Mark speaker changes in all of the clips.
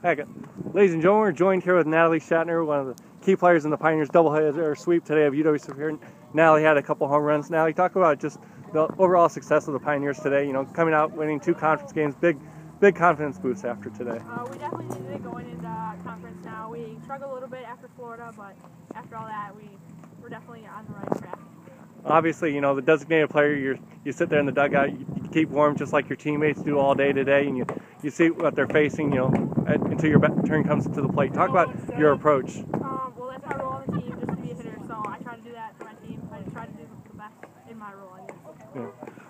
Speaker 1: Ladies and gentlemen, we're joined here with Nathalie Schattner, one of the key players in the Pioneers doubleheader sweep today of UW Superior. Nathalie had a couple home runs. Nathalie, talk about just the overall success of the Pioneers today. You know, coming out winning two conference games, big, big confidence boost after today.
Speaker 2: Uh, we definitely needed it going into uh, conference now. We struggled a little bit after Florida, but after all that, we we're definitely on the right track.
Speaker 1: Obviously, you know the designated player. You you sit there in the dugout, you keep warm just like your teammates do all day today, and you you see what they're facing. You know, at, until your turn comes to the plate. Talk about your approach.
Speaker 2: Um, well, that's our role on the team, just to be a hitter. So I try to do that for my team. I try to do the best in my role. I.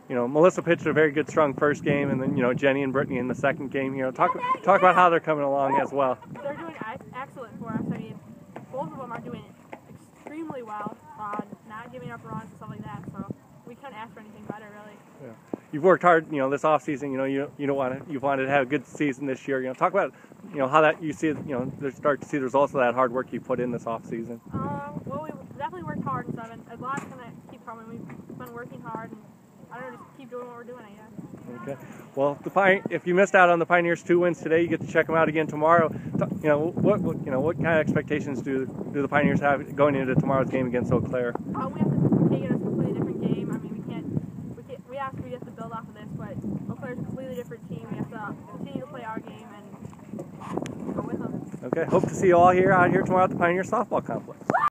Speaker 1: You know, Melissa pitched a very good, strong first game, and then you know Jenny and Brittany in the second game. You know, talk talk about how they're coming along as well.
Speaker 2: They're doing excellent for us. I mean, both of them are doing extremely well, uh, not giving up runs and stuff like that. So we couldn't ask for anything better, really.
Speaker 1: Yeah. You've worked hard, you know, this off season. You know, you you don't want to you wanted to have a good season this year. You know, talk about you know how that you see you know start to see the results of that hard work you put in this off season.
Speaker 2: Um, well, we definitely worked hard and stuff, and a lot's gonna keep coming. We've been working hard, and I don't know, just keep doing what we're doing. I guess.
Speaker 1: Okay. Well, the Pine, if you missed out on the Pioneers' two wins today, you get to check them out again tomorrow. You know what, what you know what kind of expectations do do the Pioneers have going into tomorrow's game against Eau Claire?
Speaker 2: Uh, we have to take it as a completely different game. I mean, we can't, we can't, we have to, we have to build off of this, but Eau Claire's a completely different team. We have to continue to play our game and go with them.
Speaker 1: Okay. Hope to see you all here out here tomorrow at the Pioneer Softball Complex.